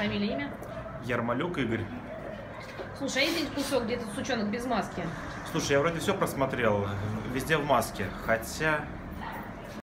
Фамилия, имя? Ярмолюк Игорь. Слушай, а есть здесь кусок, где то сучонок без маски? Слушай, я вроде все просмотрел, везде в маске. Хотя